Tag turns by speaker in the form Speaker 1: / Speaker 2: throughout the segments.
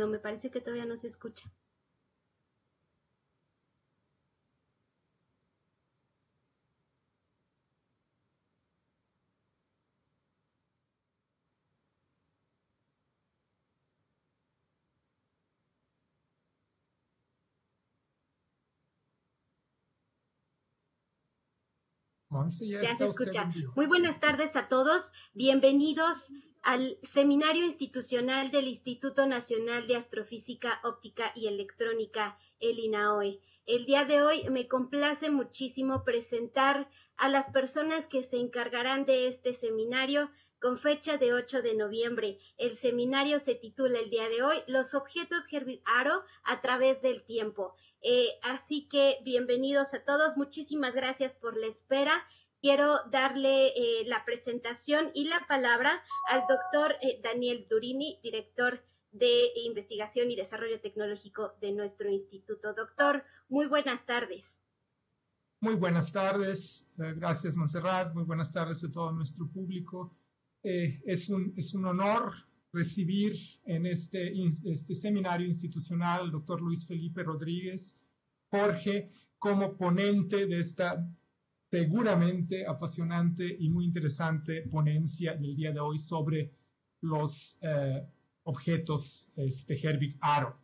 Speaker 1: No, me parece que todavía no se escucha. ya, se escucha. Muy buenas tardes a todos. Bienvenidos al seminario institucional del Instituto Nacional de Astrofísica, Óptica y Electrónica, el INAOE. El día de hoy me complace muchísimo presentar a las personas que se encargarán de este seminario con fecha de 8 de noviembre. El seminario se titula el día de hoy Los objetos Herbert Aro a través del tiempo. Eh, así que bienvenidos a todos. Muchísimas gracias por la espera. Quiero darle eh, la presentación y la palabra al doctor eh, Daniel Durini, director de investigación y desarrollo tecnológico de nuestro instituto. Doctor, muy buenas tardes.
Speaker 2: Muy buenas tardes. Gracias, Monserrat. Muy buenas tardes a todo nuestro público. Eh, es, un, es un honor recibir en este, este seminario institucional al doctor Luis Felipe Rodríguez Jorge como ponente de esta seguramente apasionante y muy interesante ponencia del día de hoy sobre los eh, objetos este, Herbig Aro.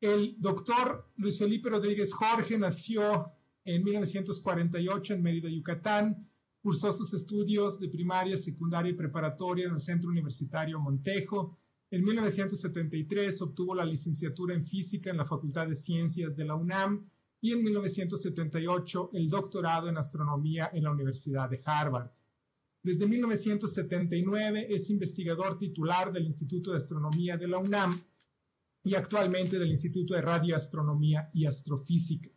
Speaker 2: El doctor Luis Felipe Rodríguez Jorge nació en 1948 en Mérida, Yucatán Cursó sus estudios de primaria, secundaria y preparatoria en el Centro Universitario Montejo. En 1973 obtuvo la licenciatura en física en la Facultad de Ciencias de la UNAM y en 1978 el doctorado en astronomía en la Universidad de Harvard. Desde 1979 es investigador titular del Instituto de Astronomía de la UNAM y actualmente del Instituto de Radioastronomía y Astrofísica.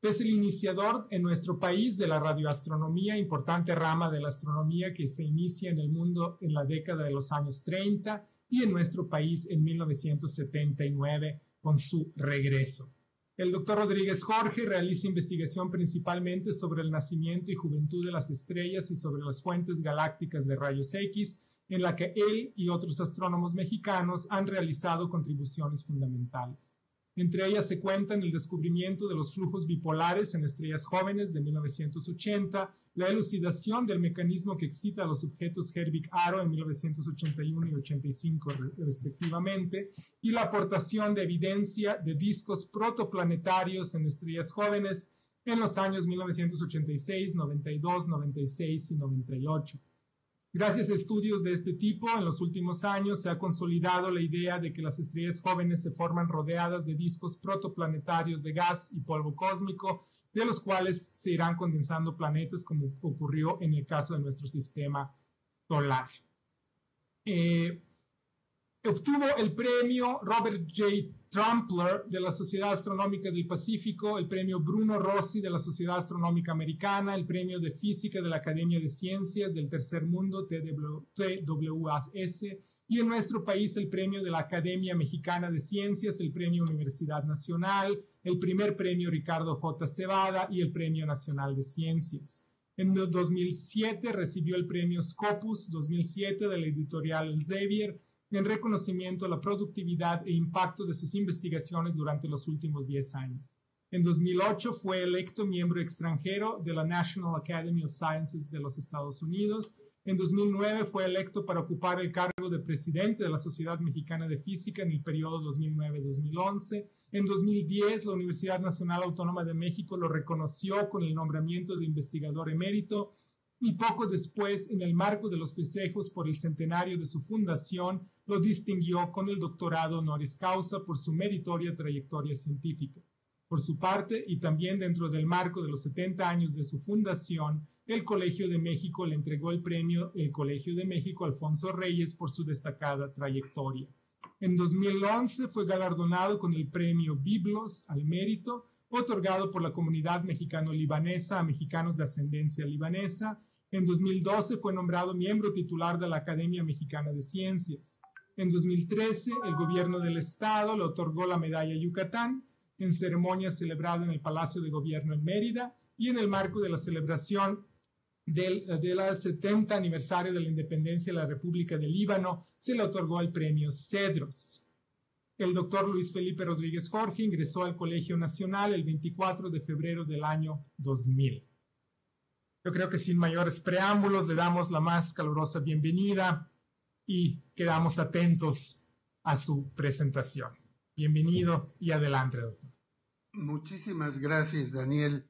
Speaker 2: Es el iniciador en nuestro país de la radioastronomía, importante rama de la astronomía que se inicia en el mundo en la década de los años 30 y en nuestro país en 1979 con su regreso. El doctor Rodríguez Jorge realiza investigación principalmente sobre el nacimiento y juventud de las estrellas y sobre las fuentes galácticas de rayos X, en la que él y otros astrónomos mexicanos han realizado contribuciones fundamentales. Entre ellas se cuentan el descubrimiento de los flujos bipolares en estrellas jóvenes de 1980, la elucidación del mecanismo que excita a los objetos Herbig-Aro en 1981 y 85 respectivamente, y la aportación de evidencia de discos protoplanetarios en estrellas jóvenes en los años 1986, 92, 96 y 98. Gracias a estudios de este tipo, en los últimos años se ha consolidado la idea de que las estrellas jóvenes se forman rodeadas de discos protoplanetarios de gas y polvo cósmico, de los cuales se irán condensando planetas, como ocurrió en el caso de nuestro sistema solar. Eh, obtuvo el premio Robert J. Trumpler de la Sociedad Astronómica del Pacífico, el premio Bruno Rossi de la Sociedad Astronómica Americana, el premio de Física de la Academia de Ciencias del Tercer Mundo, TWAS, y en nuestro país el premio de la Academia Mexicana de Ciencias, el premio Universidad Nacional, el primer premio Ricardo J. Cebada y el premio Nacional de Ciencias. En 2007 recibió el premio Scopus 2007 de la editorial Elsevier en reconocimiento a la productividad e impacto de sus investigaciones durante los últimos 10 años. En 2008 fue electo miembro extranjero de la National Academy of Sciences de los Estados Unidos. En 2009 fue electo para ocupar el cargo de presidente de la Sociedad Mexicana de Física en el periodo 2009-2011. En 2010 la Universidad Nacional Autónoma de México lo reconoció con el nombramiento de investigador emérito y poco después, en el marco de los festejos por el centenario de su fundación, lo distinguió con el doctorado honoris causa por su meritoria trayectoria científica. Por su parte, y también dentro del marco de los 70 años de su fundación, el Colegio de México le entregó el premio El Colegio de México Alfonso Reyes por su destacada trayectoria. En 2011 fue galardonado con el premio Biblos al mérito, otorgado por la comunidad mexicano-libanesa a mexicanos de ascendencia libanesa, en 2012 fue nombrado miembro titular de la Academia Mexicana de Ciencias. En 2013, el gobierno del estado le otorgó la medalla Yucatán en ceremonia celebrada en el Palacio de Gobierno en Mérida y en el marco de la celebración del, 70 aniversario de la independencia de la República del Líbano, se le otorgó el premio Cedros. El doctor Luis Felipe Rodríguez Jorge ingresó al Colegio Nacional el 24 de febrero del año 2000. Yo creo que sin mayores preámbulos le damos la más calurosa bienvenida y quedamos atentos a su presentación. Bienvenido y adelante, doctor.
Speaker 3: Muchísimas gracias, Daniel.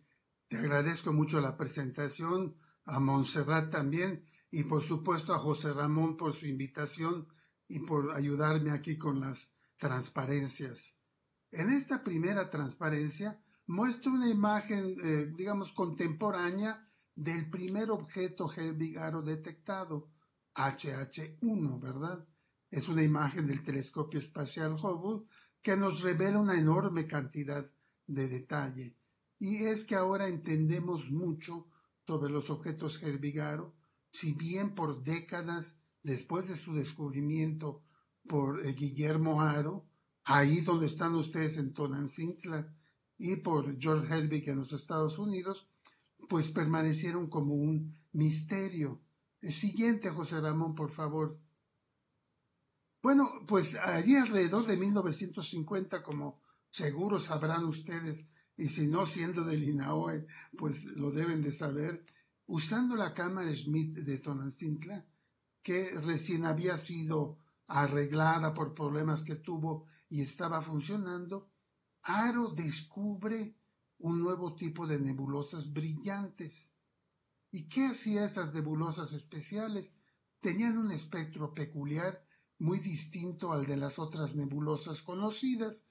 Speaker 3: Te agradezco mucho la presentación, a Montserrat también y por supuesto a José Ramón por su invitación y por ayudarme aquí con las transparencias. En esta primera transparencia muestro una imagen, eh, digamos, contemporánea del primer objeto Helbig-Aro detectado, HH1, ¿verdad? Es una imagen del telescopio espacial Hubble que nos revela una enorme cantidad de detalle. Y es que ahora entendemos mucho sobre los objetos Helbig-Aro, si bien por décadas después de su descubrimiento por eh, Guillermo Aro, ahí donde están ustedes en Tonancintla, y por George Helbig en los Estados Unidos, pues permanecieron como un misterio. El siguiente, José Ramón, por favor. Bueno, pues allí alrededor de 1950, como seguro sabrán ustedes, y si no siendo del INAOE, pues lo deben de saber, usando la cámara Schmidt de Tonancintla, que recién había sido arreglada por problemas que tuvo y estaba funcionando, Aro descubre un nuevo tipo de nebulosas brillantes. ¿Y qué hacía estas nebulosas especiales? Tenían un espectro peculiar muy distinto al de las otras nebulosas conocidas,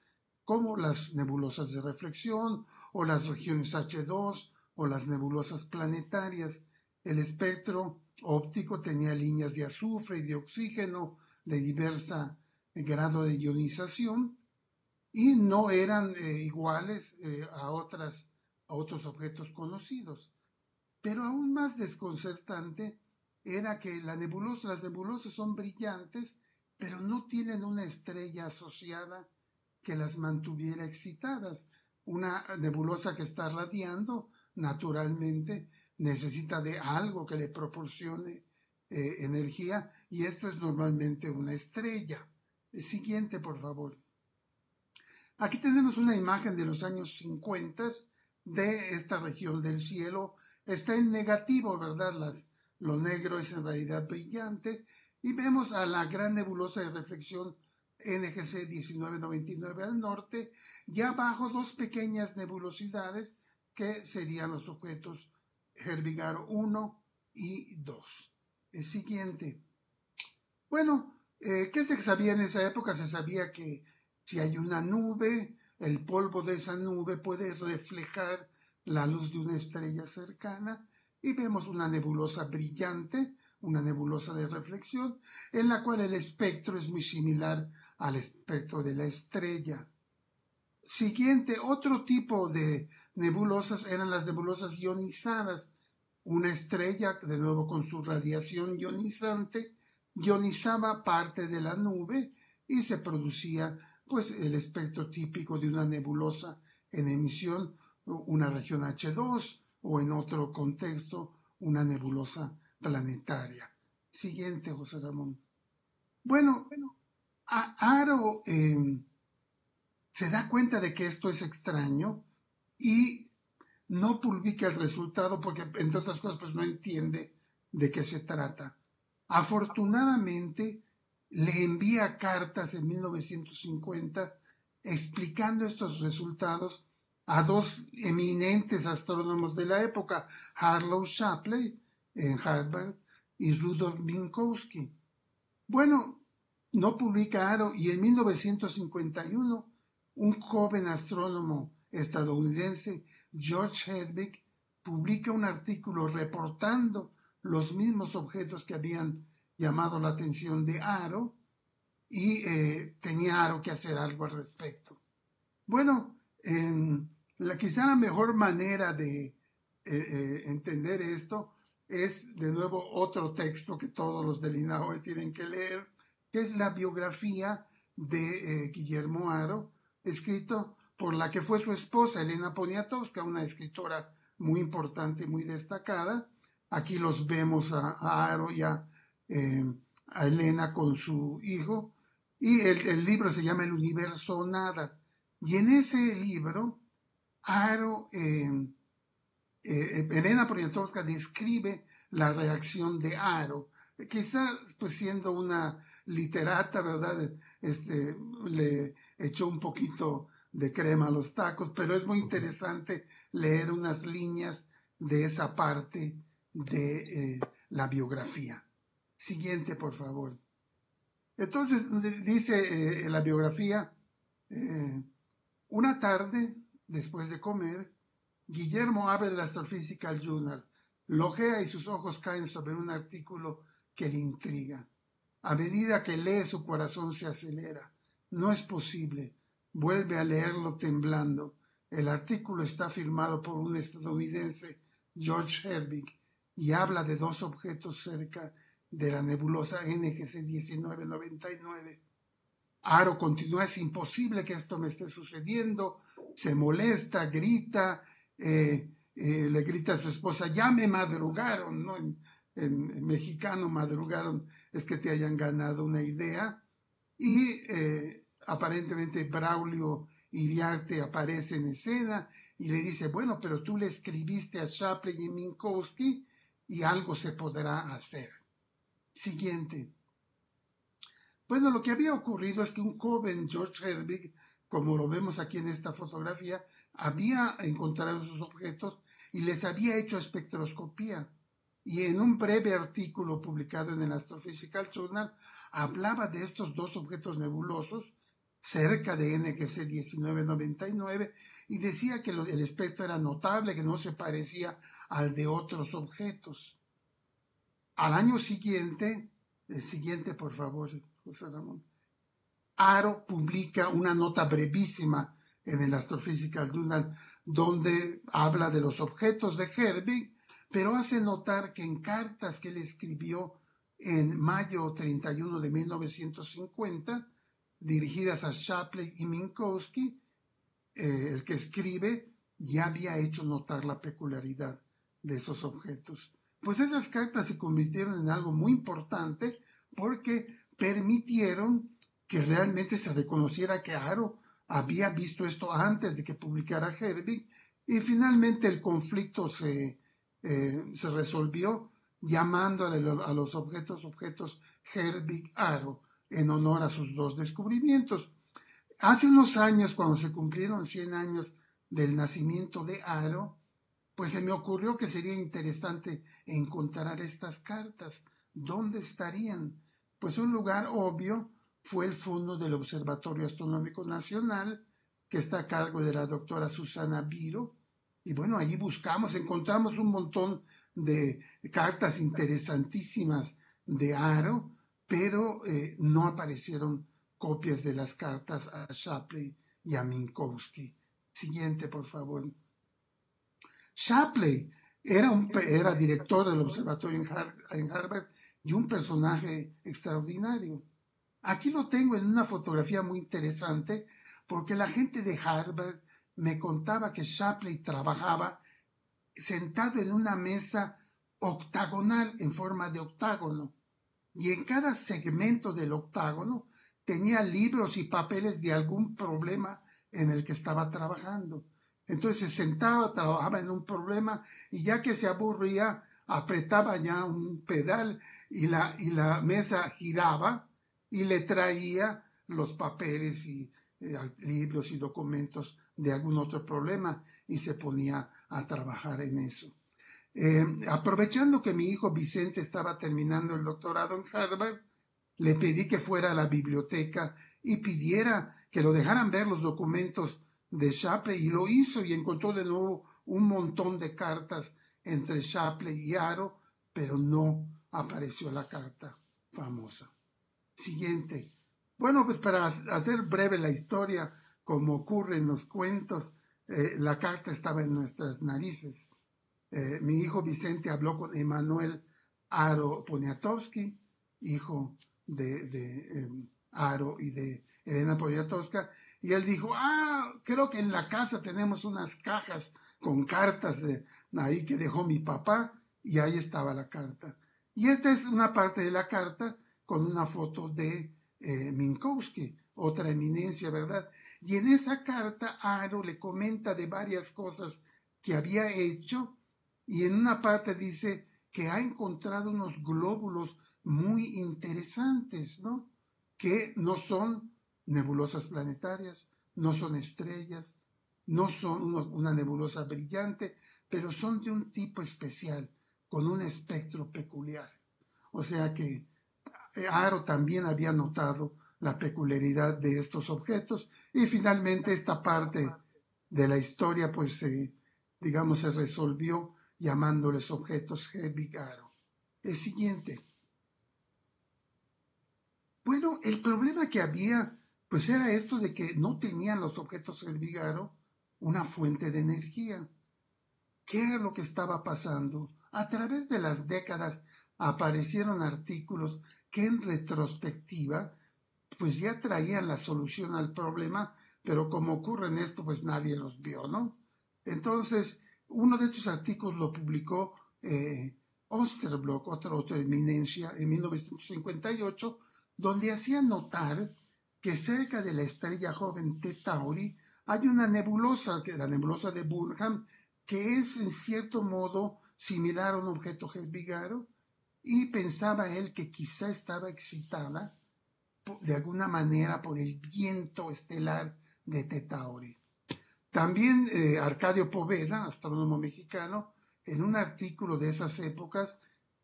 Speaker 3: como las nebulosas de reflexión o las regiones H2 o las nebulosas planetarias. El espectro óptico tenía líneas de azufre y de oxígeno de diversa grado de ionización y no eran eh, iguales eh, a, otras, a otros objetos conocidos. Pero aún más desconcertante era que las nebulosas son brillantes, pero no tienen una estrella asociada que las mantuviera excitadas. Una nebulosa que está radiando, naturalmente, necesita de algo que le proporcione eh, energía y esto es normalmente una estrella. siguiente, por favor. Aquí tenemos una imagen de los años 50 de esta región del cielo. Está en negativo, ¿verdad? Las, lo negro es en realidad brillante. Y vemos a la gran nebulosa de reflexión NGC 1999 al norte y abajo dos pequeñas nebulosidades que serían los objetos Herbigaro 1 y 2. El siguiente. Bueno, eh, ¿qué se sabía en esa época? Se sabía que si hay una nube, el polvo de esa nube puede reflejar la luz de una estrella cercana y vemos una nebulosa brillante, una nebulosa de reflexión, en la cual el espectro es muy similar al espectro de la estrella. Siguiente, otro tipo de nebulosas eran las nebulosas ionizadas. Una estrella, de nuevo con su radiación ionizante, ionizaba parte de la nube y se producía pues el espectro típico de una nebulosa en emisión, una región H2 o en otro contexto una nebulosa planetaria. Siguiente, José Ramón. Bueno, Aro em, se da cuenta de que esto es extraño y no publica el resultado porque, entre otras cosas, pues no entiende de qué se trata. Afortunadamente, le envía cartas en 1950 explicando estos resultados a dos eminentes astrónomos de la época, Harlow Shapley en Harvard y Rudolf Minkowski. Bueno, no publica Aro y en 1951 un joven astrónomo estadounidense, George Hedwig, publica un artículo reportando los mismos objetos que habían llamado la atención de Aro y eh, tenía Aro que hacer algo al respecto. Bueno, la, quizá la mejor manera de eh, eh, entender esto es de nuevo otro texto que todos los del INAOE tienen que leer, que es la biografía de Guillermo Aro, escrito por la que fue su esposa, Elena Poniatowska, una escritora muy importante muy destacada. Aquí los vemos a, a Aro y a, eh, a Elena con su hijo, Y el, libro se llama El universo nada. Y en ese libro, Aro, eh, eh, Elena Poniatowska describe la reacción de Aro. Quizás, pues siendo una literata, ¿verdad? Este, le echó un poquito de crema a los tacos, pero es muy interesante leer unas líneas de esa parte de eh, la biografía. Siguiente, por favor. Entonces, dice eh, la biografía, eh, una tarde, después de comer, Guillermo abre el Astrophysical Journal, lojea y sus ojos caen sobre un artículo que le intriga. A medida que lee, su corazón se acelera. No es posible. Vuelve a leerlo temblando. El artículo está firmado por un estadounidense, George Herbig, y habla de dos objetos cerca de la nebulosa NGC 1999. Aro continúa, es imposible que esto me esté sucediendo, se molesta, grita, eh, eh, le grita a su esposa, ya me madrugaron, ¿no? En, mexicano madrugaron es que te hayan ganado una idea. Y eh, aparentemente Braulio Iriarte aparece en escena y le dice, bueno, pero tú le escribiste a Shapley y Minkowski y algo se podrá hacer. Siguiente. Bueno, lo que había ocurrido es que un joven George Herbig, como lo vemos aquí en esta fotografía, había encontrado sus objetos y les había hecho espectroscopía. Y en un breve artículo publicado en el Astrophysical Journal hablaba de estos dos objetos nebulosos cerca de NGC 1999 y decía que el espectro era notable, que no se parecía al de otros objetos. Al año siguiente, el siguiente, por favor, José Ramón, Aro publica una nota brevísima en el Astrophysical Journal donde habla de los objetos de Herbig, pero hace notar que en cartas que él escribió en mayo 31 de 1950, dirigidas a Shapley y Minkowski, eh, el que escribe ya había hecho notar la peculiaridad de esos objetos. Pues esas cartas se convirtieron en algo muy importante porque permitieron que realmente se reconociera que Aro había visto esto antes de que publicara Herbig y finalmente el conflicto se, eh, se resolvió llamando a los objetos objetos Herbig-Aro en honor a sus dos descubrimientos. Hace unos años, cuando se cumplieron 100 años del nacimiento de Aro, pues se me ocurrió que sería interesante encontrar estas cartas. ¿Dónde estarían? Pues un lugar obvio fue el fondo del Observatorio Astronómico Nacional, que está a cargo de la doctora Susana Viro. Y bueno, allí buscamos, encontramos un montón de cartas interesantísimas de Aro, pero eh, no aparecieron copias de las cartas a Shapley y a Minkowski. Siguiente, por favor. Shapley era, un, era director del observatorio en, Harvard y un personaje extraordinario. Aquí lo tengo en una fotografía muy interesante porque la gente de Harvard me contaba que Shapley trabajaba sentado en una mesa octagonal en forma de octágono y en cada segmento del octágono tenía libros y papeles de algún problema en el que estaba trabajando. Entonces se sentaba, trabajaba en un problema y ya que se aburría, apretaba ya un pedal y la, y la mesa giraba y le traía los papeles y eh, libros y documentos de algún otro problema y se ponía a trabajar en eso. Eh, aprovechando que mi hijo Vicente estaba terminando el doctorado en Harvard, le pedí que fuera a la biblioteca y pidiera que lo dejaran ver los documentos de Shapley y lo hizo y encontró de nuevo un montón de cartas entre Shapley y Aro, pero no apareció la carta famosa. Siguiente. Bueno, pues para hacer breve la historia, como ocurre en los cuentos, eh, la carta estaba en nuestras narices. Eh, mi hijo Vicente habló con Emanuel Aro Poniatowski, hijo de, em, Aro y de Elena Poniatowska, y él dijo, ah, creo que en la casa tenemos unas cajas con cartas de ahí que dejó mi papá, y ahí estaba la carta. Y esta es una parte de la carta con una foto de eh, Minkowski, otra eminencia, ¿verdad? Y en esa carta Aro le comenta de varias cosas que había hecho y en una parte dice que ha encontrado unos glóbulos muy interesantes, ¿no? Que no son nebulosas planetarias, no son estrellas, no son una nebulosa brillante, pero son de un tipo especial, con un espectro peculiar. O sea que Aro también había notado la peculiaridad de estos objetos y finalmente esta parte de la historia pues digamos se resolvió llamándoles objetos G-Vigaro. El siguiente. Bueno, el problema que había pues era esto de que no tenían los objetos G-Vigaro una fuente de energía. ¿Qué era lo que estaba pasando? A través de las décadas aparecieron artículos que en retrospectiva pues ya traían la solución al problema, pero como ocurre en esto, pues nadie los vio, ¿no? Entonces, uno de estos artículos lo publicó eh, Osterblock, otra eminencia, en 1958, donde hacía notar que cerca de la estrella joven T Tauri hay una nebulosa, que la nebulosa de Burnham, que es en cierto modo similar a un objeto Helvigaro, y pensaba él que quizá estaba excitada de alguna manera por el viento estelar de Tetauri. También eh, Arcadio Poveda, astrónomo mexicano, en un artículo de esas épocas,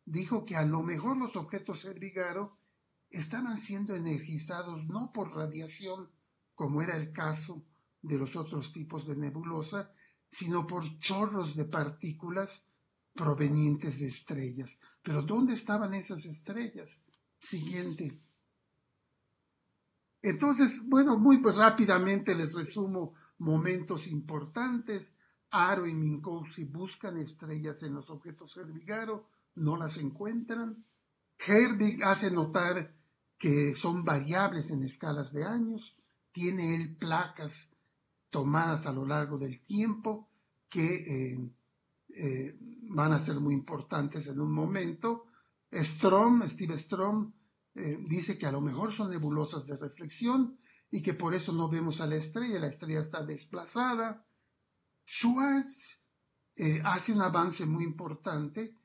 Speaker 3: dijo que a lo mejor los objetos Cervigaro estaban siendo energizados no por radiación, como era el caso de los otros tipos de nebulosa, sino por chorros de partículas provenientes de estrellas. Pero ¿dónde estaban esas estrellas? Siguiente. Entonces, bueno, muy pues rápidamente les resumo momentos importantes. Aro y Minkowski buscan estrellas en los objetos Herbigaro, no las encuentran. Herbig hace notar que son variables en escalas de años. Tiene él placas tomadas a lo largo del tiempo que eh, eh, van a ser muy importantes en un momento. Strom, Steve Strom, eh, dice que a lo mejor son nebulosas de reflexión y que por eso no vemos a la estrella, la estrella está desplazada. Schwartz eh, hace un avance muy importante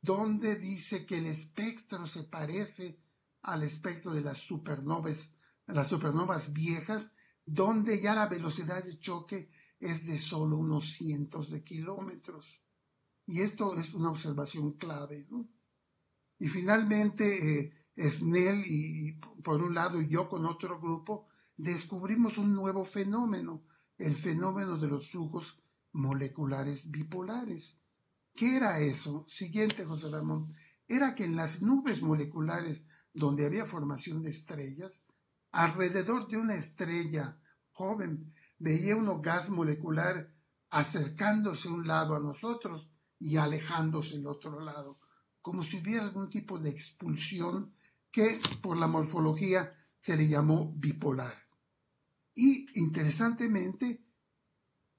Speaker 3: donde dice que el espectro se parece al espectro de las supernovas, las supernovas viejas, donde ya la velocidad de choque es de solo unos cientos de kilómetros. Y esto es una observación clave. Y finalmente, eh, Snell y, por un lado yo con otro grupo descubrimos un nuevo fenómeno, el fenómeno de los flujos moleculares bipolares. ¿Qué era eso? Siguiente, José Ramón. Era que en las nubes moleculares donde había formación de estrellas, alrededor de una estrella joven veía uno gas molecular acercándose un lado a nosotros y alejándose el otro lado como si hubiera algún tipo de expulsión que por la morfología se le llamó bipolar. Y interesantemente,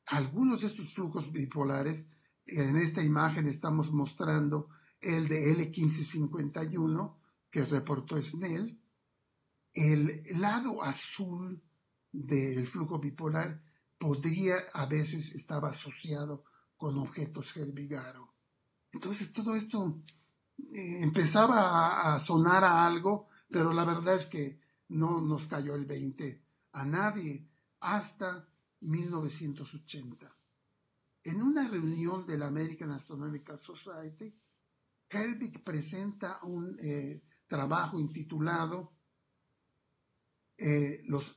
Speaker 3: algunos de estos flujos bipolares, en esta imagen estamos mostrando el de L1551 que reportó Snell, el lado azul del flujo bipolar podría a veces estar asociado con objetos Herbigaro. Entonces todo esto eh, empezaba a, sonar a algo, pero la verdad es que no nos cayó el 20 a nadie hasta 1980. En una reunión de la American Astronomical Society, Helbig presenta un eh, trabajo intitulado eh, Los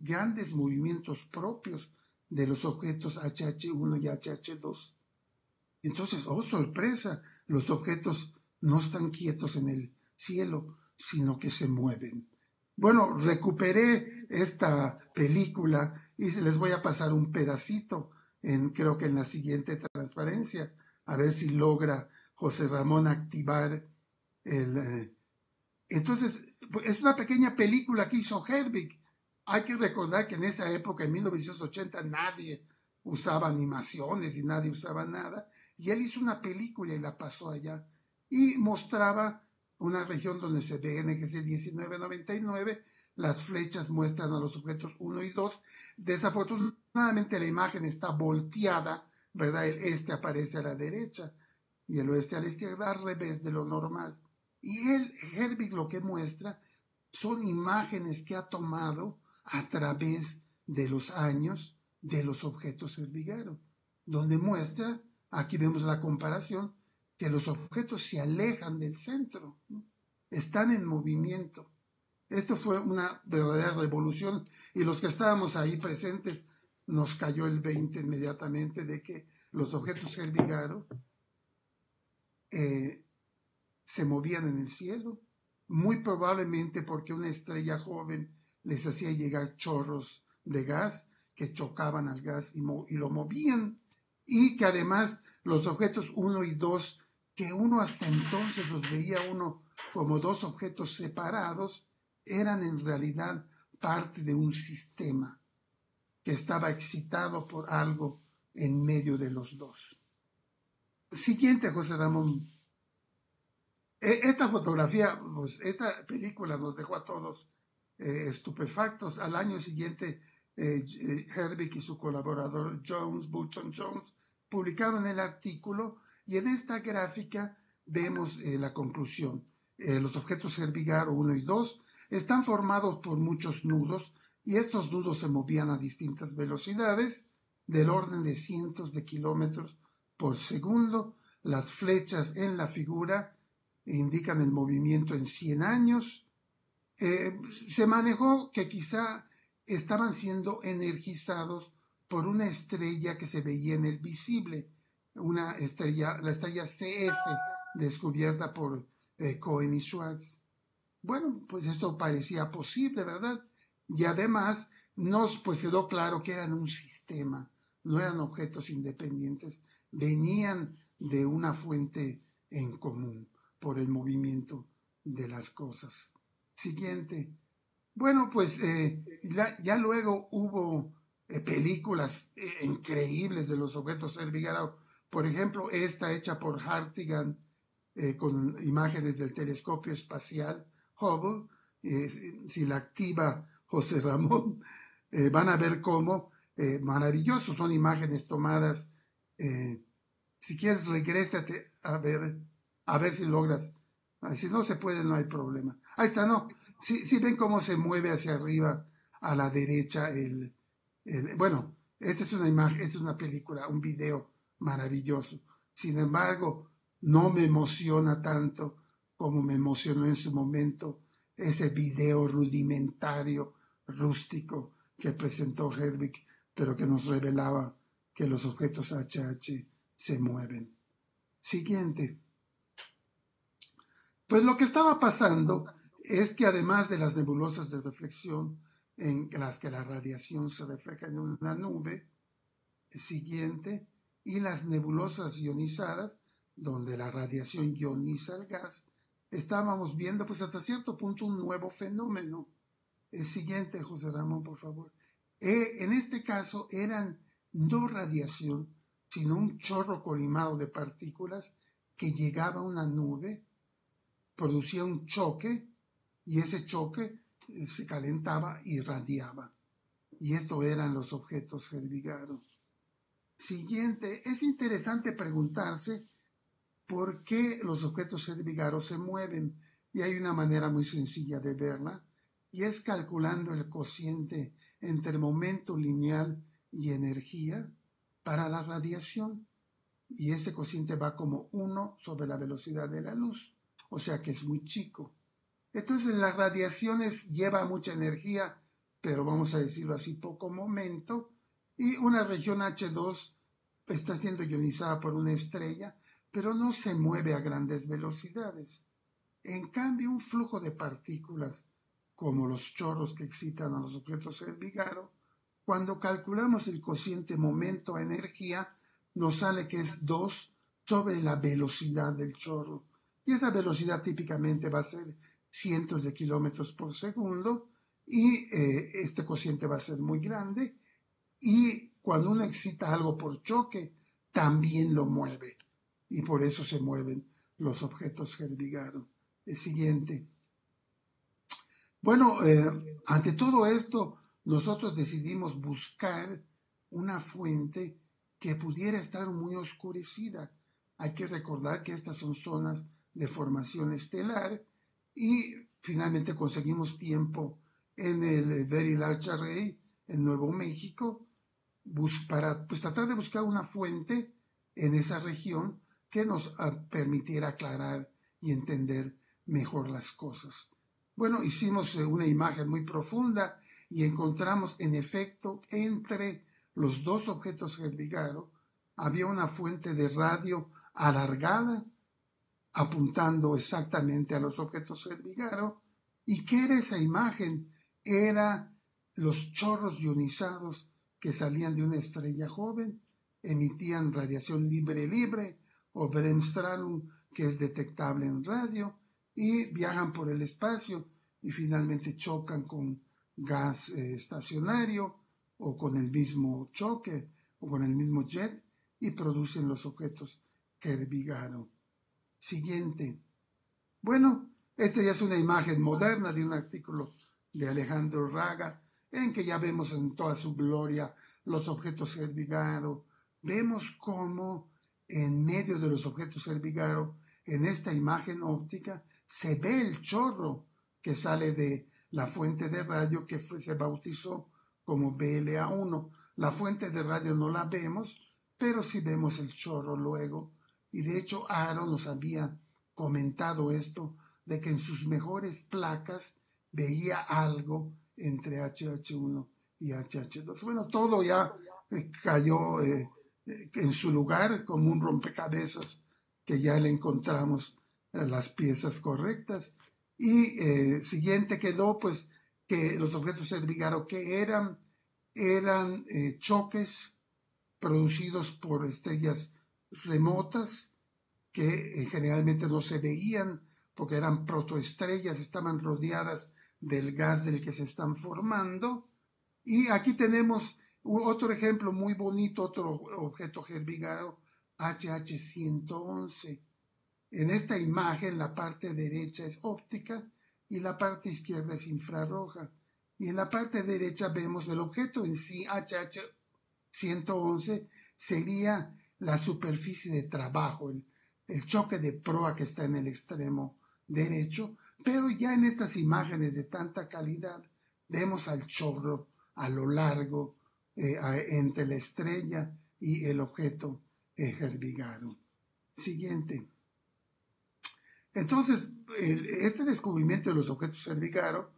Speaker 3: grandes movimientos propios de los objetos HH1 y HH2. Entonces, oh sorpresa, los objetos no están quietos en el cielo, sino que se mueven. Bueno, recuperé esta película y les voy a pasar un pedacito, en, creo que en la siguiente transparencia, a ver si logra José Ramón activar el... Eh, entonces, pues, es una pequeña película que hizo Herbig. Hay que recordar que en esa época, en 1980, nadie usaba animaciones y nadie usaba nada. Y él hizo una película y la pasó allá y mostraba una región donde se ve NGC 1999, las flechas muestran a los objetos 1 y 2. Desafortunadamente la imagen está volteada, ¿verdad? El este aparece a la derecha y el oeste a la izquierda al revés de lo normal. Y el Herbig lo que muestra son imágenes que ha tomado a través de los años de los objetos Herbigaro, donde muestra, aquí vemos la comparación, que los objetos se alejan del centro, están en movimiento. Esto fue una verdadera revolución y los que estábamos ahí presentes nos cayó el 20 inmediatamente de que los objetos Helvigaro eh, se movían en el cielo, muy probablemente porque una estrella joven les hacía llegar chorros de gas que chocaban al gas y, lo movían, y que además los objetos 1 y 2 que uno hasta entonces los veía uno como dos objetos separados, eran en realidad parte de un sistema que estaba excitado por algo en medio de los dos. Siguiente, José Ramón. E, esta fotografía, pues, esta película nos dejó a todos eh, estupefactos. Al año siguiente, eh, eh, Herbig y su colaborador Jones, Bulton Jones, publicaron el artículo y en esta gráfica vemos eh, la conclusión. Los objetos Herbigaro 1 y 2 están formados por muchos nudos y estos nudos se movían a distintas velocidades del orden de cientos de kilómetros por segundo. Las flechas en la figura indican el movimiento en 100 años. Eh, se manejó que quizá estaban siendo energizados por una estrella que se veía en el visible una estrella, la estrella CS descubierta por eh, Cohen y Schwartz. Bueno, pues esto parecía posible, ¿verdad? Y además nos pues quedó claro que eran un sistema, no eran objetos independientes, venían de una fuente en común por el movimiento de las cosas. Siguiente. Bueno, pues eh, ya, luego hubo eh, películas increíbles de los objetos Vigaro por ejemplo, esta hecha por Hartigan eh, con imágenes del telescopio espacial Hubble, eh, si la activa José Ramón, eh, van a ver cómo maravilloso, son imágenes tomadas. si quieres, regrésate a ver, a ver si logras. Si no se puede, no hay problema. Ahí está, no. Si, ven cómo se mueve hacia arriba, a la derecha, el, bueno, esta es una imagen, esta es una película, un video maravilloso. Sin embargo, no me emociona tanto como me emocionó en su momento ese video rudimentario, rústico que presentó Herbig, pero que nos revelaba que los objetos HH se mueven. Siguiente. Pues lo que estaba pasando es que además de las nebulosas de reflexión en las que la radiación se refleja en una nube, siguiente, y las nebulosas ionizadas, donde la radiación ioniza el gas, estábamos viendo pues hasta cierto punto un nuevo fenómeno. El siguiente, José Ramón, por favor. Eh, en este caso eran no radiación, sino un chorro colimado de partículas que llegaba a una nube, producía un choque y ese choque eh, se calentaba y radiaba. Y esto eran los objetos Helvigaro. Siguiente, es interesante preguntarse por qué los objetos Vigaro se mueven y hay una manera muy sencilla de verla y es calculando el cociente entre momento lineal y energía para la radiación y este cociente va como 1 sobre la velocidad de la luz, o sea que es muy chico. Entonces las radiaciones lleva mucha energía, pero vamos a decirlo así, poco momento, y una región H2 está siendo ionizada por una estrella, pero no se mueve a grandes velocidades. En cambio, un flujo de partículas, como los chorros que excitan a los objetos en Vigaro, cuando calculamos el cociente momento a energía, nos sale que es 2 sobre la velocidad del chorro. Y esa velocidad típicamente va a ser cientos de kilómetros por segundo y eh, este cociente va a ser muy grande y cuando uno excita algo por choque, también lo mueve y por eso se mueven los objetos Helvigaro. El siguiente. Bueno, eh, ante todo esto, nosotros decidimos buscar una fuente que pudiera estar muy oscurecida. Hay que recordar que estas son zonas de formación estelar y finalmente conseguimos tiempo en el Very Large Array en Nuevo México para pues, tratar de buscar una fuente en esa región que nos ah, permitiera aclarar y entender mejor las cosas. Bueno, hicimos eh, una imagen muy profunda y encontramos en efecto entre los dos objetos Vigaro había una fuente de radio alargada apuntando exactamente a los objetos Vigaro. ¿Y qué era esa imagen? Era los chorros ionizados que salían de una estrella joven, emitían radiación libre libre o Bremstrahlung que es detectable en radio y viajan por el espacio y finalmente chocan con gas eh, estacionario o con el mismo choque o con el mismo jet y producen los objetos Kervigaro. Siguiente. Bueno, esta ya es una imagen moderna de un artículo de Alejandro Raga en que ya vemos en toda su gloria los objetos Kervigaro. Vemos cómo en medio de los objetos Kervigaro, en esta imagen óptica, se ve el chorro que sale de la fuente de radio que se bautizó como BLA1. La fuente de radio no la vemos, pero sí vemos el chorro luego. Y de hecho Aaron nos había comentado esto, de que en sus mejores placas veía algo entre HH1 y HH2. Bueno, todo ya eh, cayó eh, eh, en su lugar como un rompecabezas que ya le encontramos las piezas correctas. Y siguiente quedó pues que los objetos Vigaro que eran eran choques producidos por estrellas remotas que generalmente no se veían porque eran protoestrellas, estaban rodeadas del gas del que se están formando. Y aquí tenemos otro ejemplo muy bonito, otro objeto Gervigaro, HH111. En esta imagen la parte derecha es óptica y la parte izquierda es infrarroja. Y en la parte derecha vemos el objeto en sí, HH111, sería la superficie de trabajo, el, choque de proa que está en el extremo derecho, pero ya en estas imágenes de tanta calidad vemos al chorro a lo largo eh, entre la estrella y el objeto eh, Siguiente. Entonces, este descubrimiento de los objetos Herbigaro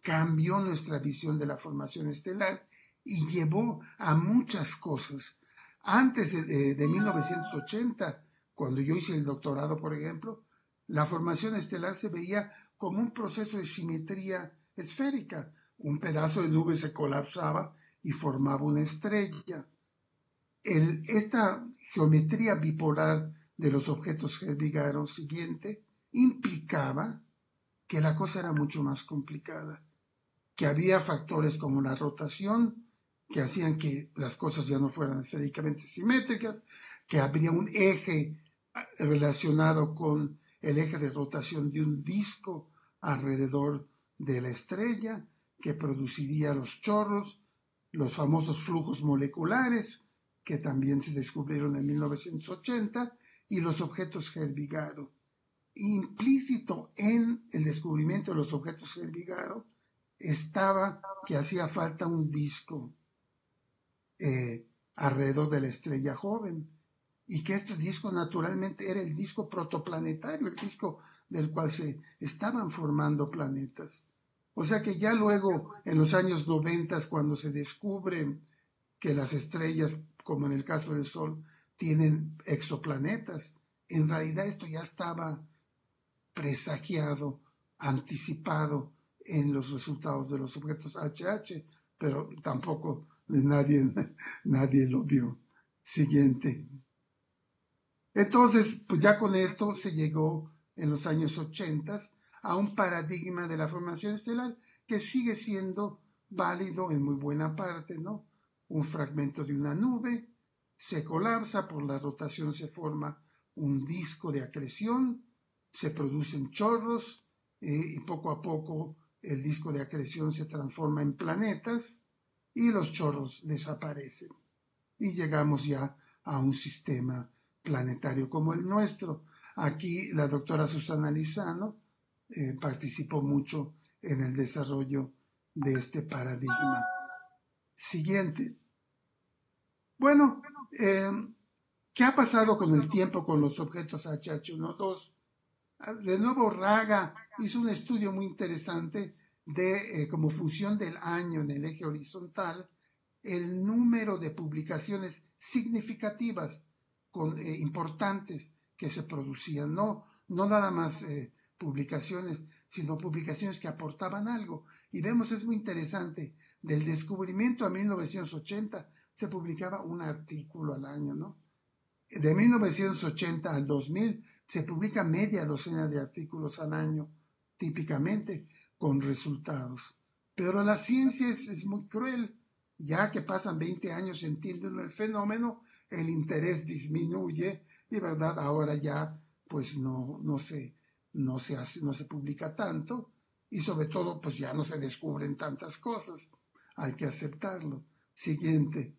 Speaker 3: cambió nuestra visión de la formación estelar y llevó a muchas cosas. Antes de, de 1980, cuando yo hice el doctorado, por ejemplo, la formación estelar se veía como un proceso de simetría esférica. Un pedazo de nube se colapsaba y formaba una estrella. esta geometría bipolar de los objetos Vigaro siguiente implicaba que la cosa era mucho más complicada, que había factores como la rotación que hacían que las cosas ya no fueran esféricamente simétricas, que habría un eje ah, relacionado con el eje de rotación de un disco alrededor de la estrella que produciría los chorros, los famosos flujos moleculares que también se descubrieron en 1980 y los objetos Gervigaro. Implícito en el descubrimiento de los objetos Gervigaro estaba que hacía falta un disco eh, alrededor de la estrella joven y que este disco naturalmente era el disco protoplanetario, el disco del cual se estaban formando planetas. O sea que ya luego, en los años 90, cuando se descubre que las estrellas, como en el caso del Sol, tienen exoplanetas, en realidad esto ya estaba presagiado, anticipado en los resultados de los objetos HH, pero tampoco nadie, nadie lo vio. Siguiente. Entonces, pues ya con esto se llegó en los años 80 a un paradigma de la formación estelar que sigue siendo válido en muy buena parte, ¿no? Un fragmento de una nube se colapsa, por la rotación se forma un disco de acreción se producen chorros y poco a poco el disco de acreción se transforma en planetas y los chorros desaparecen. Y llegamos ya a un sistema planetario como el nuestro. Aquí la doctora Susana Lizano eh, participó mucho en el desarrollo de este paradigma. Siguiente. Bueno, eh, ¿qué ha pasado con el tiempo con los objetos HH1.2? De nuevo, Raga hizo un estudio muy interesante de, eh, como función del año en el eje horizontal, el número de publicaciones significativas, con, eh, importantes que se producían, no, no nada más eh, publicaciones, sino publicaciones que aportaban algo. Y vemos, es muy interesante, del descubrimiento a 1980 se publicaba un artículo al año, ¿no? De 1980 al 2000 se publica media docena de artículos al año, típicamente, con resultados. Pero la ciencia es, muy cruel. Ya que pasan 20 años entienden el fenómeno, el interés disminuye y verdad ahora ya pues no, no, se, no, se hace, no se publica tanto y sobre todo pues ya no se descubren tantas cosas. Hay que aceptarlo. Siguiente.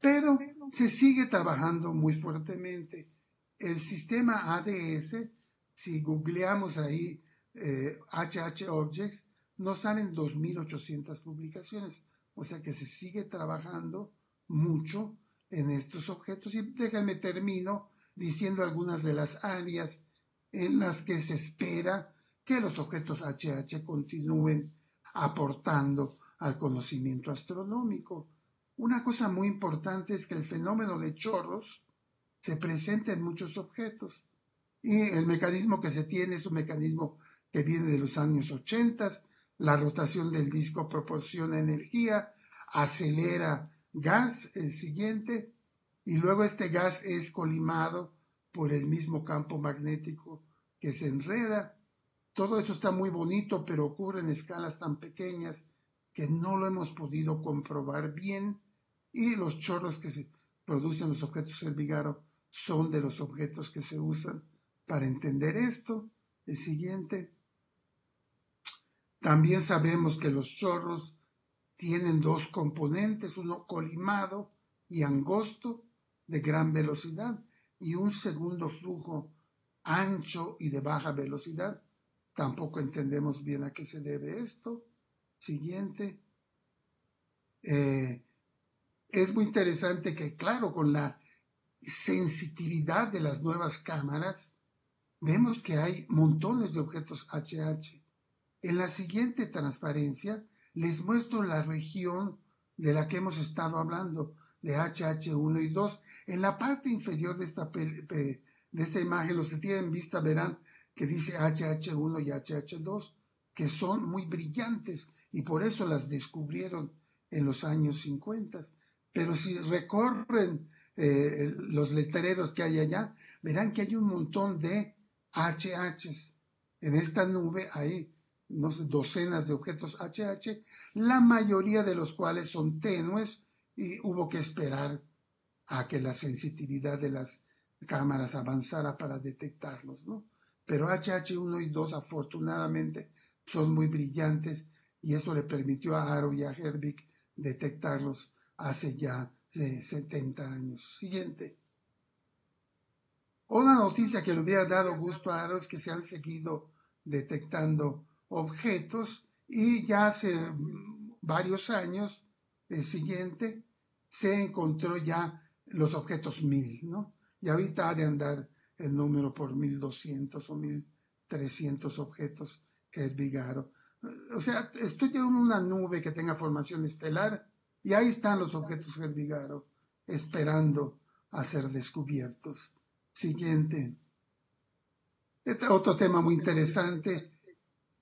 Speaker 3: Pero se sigue trabajando muy fuertemente. El sistema ADS, si googleamos ahí HH eh, Objects, nos salen 2.800 publicaciones. O sea que se sigue trabajando mucho en estos objetos. Y déjenme termino diciendo algunas de las áreas en las que se espera que los objetos HH continúen aportando al conocimiento astronómico. Una cosa muy importante es que el fenómeno de chorros se presenta en muchos objetos y el mecanismo que se tiene es un mecanismo que viene de los años 80, la rotación del disco proporciona energía, acelera gas, el siguiente, y luego este gas es colimado por el mismo campo magnético que se enreda. Todo eso está muy bonito, pero ocurre en escalas tan pequeñas que no lo hemos podido comprobar bien y los chorros que se producen los objetos del Vigaro son de los objetos que se usan para entender esto. El siguiente. También sabemos que los chorros tienen dos componentes, uno colimado y angosto de gran velocidad y un segundo flujo ancho y de baja velocidad. Tampoco entendemos bien a qué se debe esto. Siguiente. Eh, es muy interesante que, claro, con la sensitividad de las nuevas cámaras, vemos que hay montones de objetos HH en la siguiente transparencia les muestro la región de la que hemos estado hablando, de HH1 y 2. En la parte inferior de esta, de esta imagen, los que tienen vista verán que dice HH1 y HH2, que son muy brillantes y por eso las descubrieron en los años 50. Pero si recorren eh, los letreros que hay allá, verán que hay un montón de HHs. En esta nube hay no docenas de objetos HH, la mayoría de los cuales son tenues y hubo que esperar a que la sensitividad de las cámaras avanzara para detectarlos, ¿no? Pero HH1 y 2 afortunadamente son muy brillantes y eso le permitió a Aro y a Herbig detectarlos hace ya 70 eh, años. Siguiente. Una noticia que le hubiera dado gusto a Aro es que se han seguido detectando objetos y ya hace varios años, el siguiente, se encontró ya los objetos mil, ¿no? Y ahorita ha de andar el número por 1200 o 1300 objetos que es Vigaro. O sea, en una nube que tenga formación estelar y ahí están los objetos del Vigaro esperando a ser descubiertos. Siguiente. Este otro tema muy interesante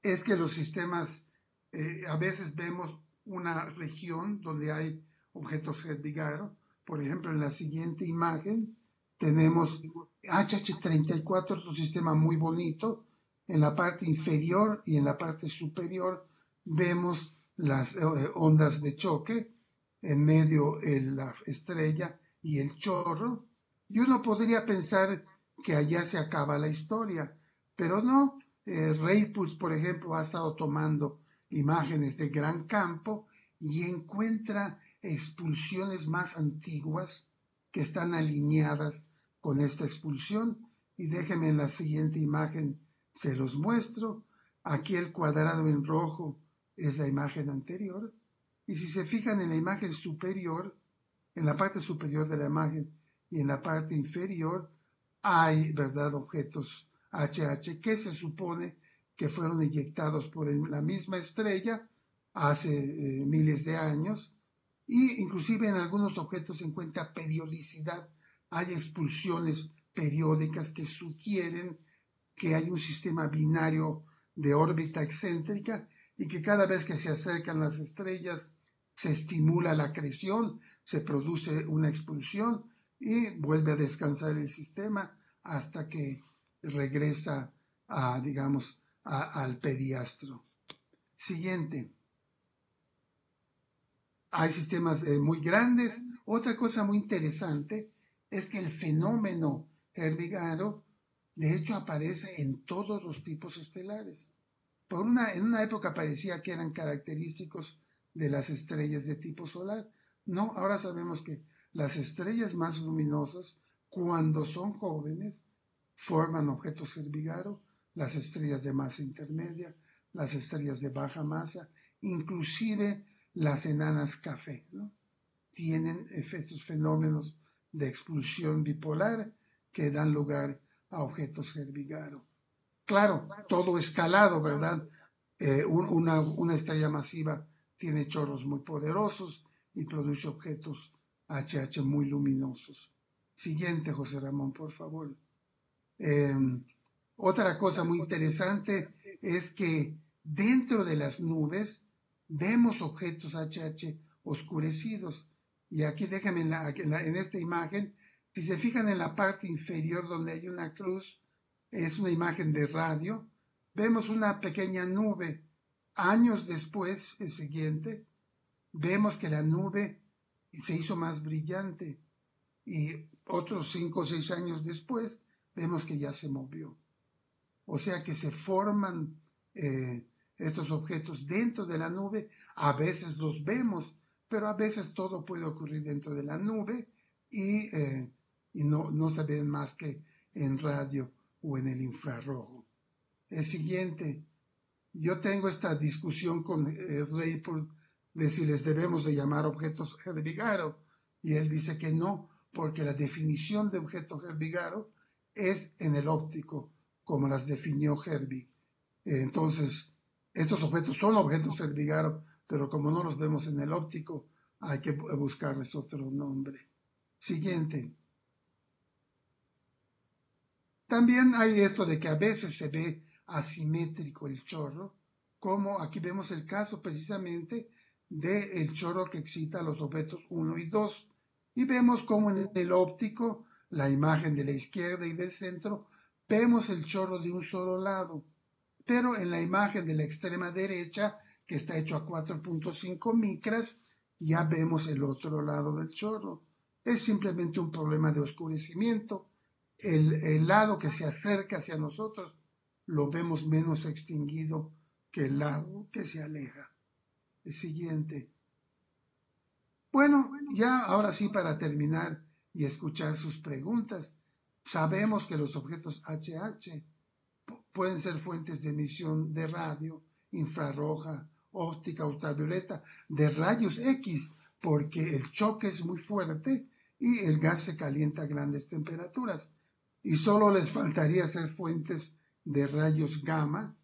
Speaker 3: es que los sistemas, eh, a veces vemos una región donde hay objetos Hedvigaro. Por ejemplo, en la siguiente imagen tenemos HH34, es un sistema muy bonito. En la parte inferior y en la parte superior vemos las eh, ondas de choque, en medio la estrella y el chorro. Y uno podría pensar que allá se acaba la historia, Pero no, eh, por ejemplo, ha estado tomando imágenes de gran campo y encuentra expulsiones más antiguas que están alineadas con esta expulsión. Y déjenme en la siguiente imagen, se los muestro. Aquí el cuadrado en rojo es la imagen anterior. Y si se fijan en la imagen superior, en la parte superior de la imagen y en la parte inferior, hay, ¿verdad?, objetos HH que se supone que fueron inyectados por la misma estrella hace eh, miles de años y inclusive en algunos objetos se encuentra periodicidad, hay expulsiones periódicas que sugieren que hay un sistema binario de órbita excéntrica y que cada vez que se acercan las estrellas se estimula la acreción, se produce una expulsión y vuelve a descansar el sistema hasta que regresa a, digamos, al periastro. Siguiente. Hay sistemas eh, muy grandes. Otra cosa muy interesante es que el fenómeno Herbigaro, de hecho, aparece en todos los tipos estelares. Por una, en una época parecía que eran característicos de las estrellas de tipo solar. No, ahora sabemos que las estrellas más luminosas, cuando son jóvenes, forman objetos Herbigaro, las estrellas de masa intermedia, las estrellas de baja masa, inclusive las enanas café, tienen efectos fenómenos de expulsión bipolar que dan lugar a objetos Herbigaro. Claro, todo escalado, ¿verdad? Eh, una, una estrella masiva tiene chorros muy poderosos y produce objetos HH muy luminosos. Siguiente, José Ramón, por favor. Em, otra cosa muy interesante es que dentro de las nubes vemos objetos HH oscurecidos. Y aquí déjame en, en, esta imagen, si se fijan en la parte inferior donde hay una cruz, es una imagen de radio, vemos una pequeña nube. Años después, el siguiente, vemos que la nube se hizo más brillante y otros cinco o seis años después vemos que ya se movió. O sea que se forman eh, estos objetos dentro de la nube, a veces los vemos, pero a veces todo puede ocurrir dentro de la nube y, eh, y no, no se ven más que en radio o en el infrarrojo. El siguiente, yo tengo esta discusión con Rey por de si les debemos de llamar objetos Herbigaro y él dice que no, porque la definición de objeto Herbigaro es en el óptico, como las definió Herbig. Entonces, estos objetos son objetos Herbigaro, pero como no los vemos en el óptico, hay que buscarles otro nombre. Siguiente. También hay esto de que a veces se ve asimétrico el chorro, como aquí vemos el caso precisamente del chorro que excita los objetos 1 y 2. Y vemos como en el óptico la imagen de la izquierda y del centro, vemos el chorro de un solo lado, pero en la imagen de la extrema derecha, que está hecho a 4.5 micras, ya vemos el otro lado del chorro. Es simplemente un problema de oscurecimiento. El, lado que se acerca hacia nosotros lo vemos menos extinguido que el lado que se aleja. El siguiente. Bueno, ya ahora sí para terminar, y escuchar sus preguntas. Sabemos que los objetos HH pueden ser fuentes de emisión de radio, infrarroja, óptica, ultravioleta, de rayos X, porque el choque es muy fuerte y el gas se calienta a grandes temperaturas. Y solo les faltaría ser fuentes de rayos gamma